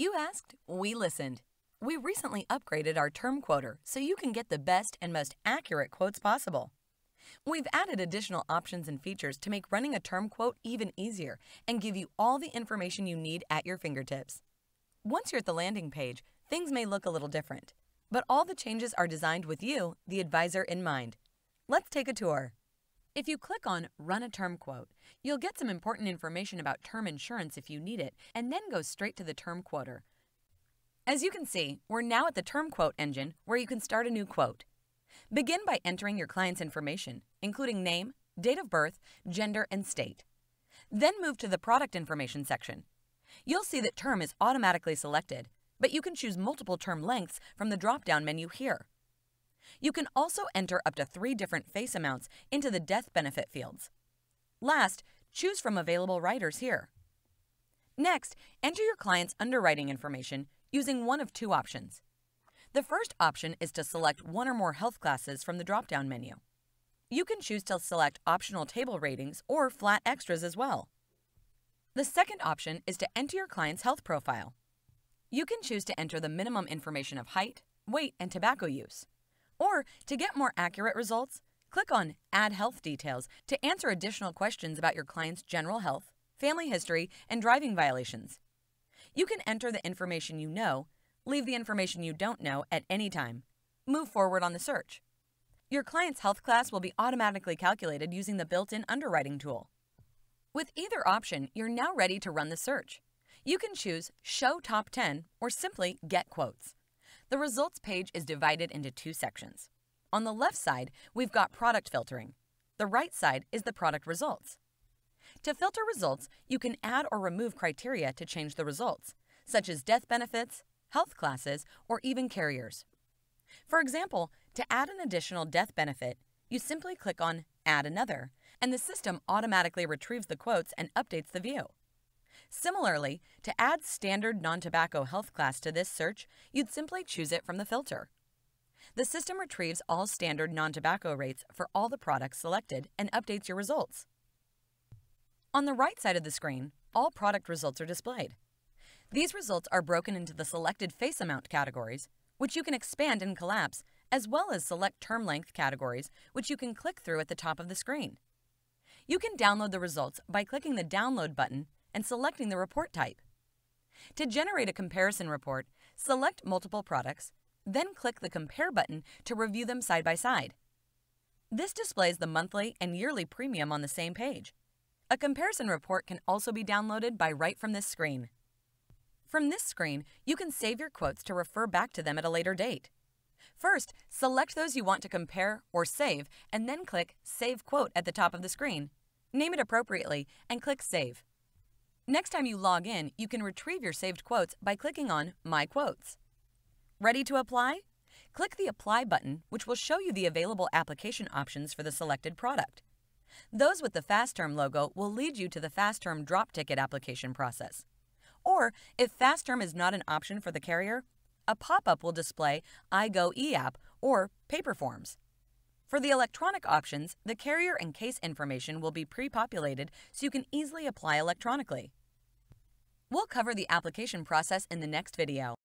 You asked, we listened. We recently upgraded our term quoter so you can get the best and most accurate quotes possible. We've added additional options and features to make running a term quote even easier and give you all the information you need at your fingertips. Once you're at the landing page, things may look a little different, but all the changes are designed with you, the advisor, in mind. Let's take a tour. If you click on Run a Term Quote, you'll get some important information about term insurance if you need it, and then go straight to the term quoter. As you can see, we're now at the term quote engine where you can start a new quote. Begin by entering your client's information, including name, date of birth, gender, and state. Then move to the product information section. You'll see that term is automatically selected, but you can choose multiple term lengths from the drop-down menu here. You can also enter up to three different face amounts into the death benefit fields. Last, choose from available riders here. Next, enter your client's underwriting information using one of two options. The first option is to select one or more health classes from the drop-down menu. You can choose to select optional table ratings or flat extras as well. The second option is to enter your client's health profile. You can choose to enter the minimum information of height, weight, and tobacco use. Or, to get more accurate results, click on Add Health Details to answer additional questions about your client's general health, family history, and driving violations. You can enter the information you know, leave the information you don't know at any time. Move forward on the search. Your client's health class will be automatically calculated using the built-in underwriting tool. With either option, you're now ready to run the search. You can choose Show Top 10 or simply Get Quotes. The results page is divided into two sections. On the left side, we've got product filtering. The right side is the product results. To filter results, you can add or remove criteria to change the results, such as death benefits, health classes, or even carriers. For example, to add an additional death benefit, you simply click on Add Another, and the system automatically retrieves the quotes and updates the view. Similarly, to add standard non-tobacco health class to this search, you'd simply choose it from the filter. The system retrieves all standard non-tobacco rates for all the products selected and updates your results. On the right side of the screen, all product results are displayed. These results are broken into the selected face amount categories, which you can expand and collapse, as well as select term length categories, which you can click through at the top of the screen. You can download the results by clicking the Download button and selecting the report type. To generate a comparison report, select multiple products, then click the Compare button to review them side by side. This displays the monthly and yearly premium on the same page. A comparison report can also be downloaded by right from this screen. From this screen, you can save your quotes to refer back to them at a later date. First, select those you want to compare or save, and then click Save Quote at the top of the screen. Name it appropriately and click Save. Next time you log in, you can retrieve your saved quotes by clicking on My Quotes. Ready to apply? Click the Apply button, which will show you the available application options for the selected product. Those with the FASTerm logo will lead you to the FASTerm drop ticket application process. Or, if FASTerm is not an option for the carrier, a pop-up will display iGo eApp or paper forms. For the electronic options, the carrier and case information will be pre-populated so you can easily apply electronically. We'll cover the application process in the next video.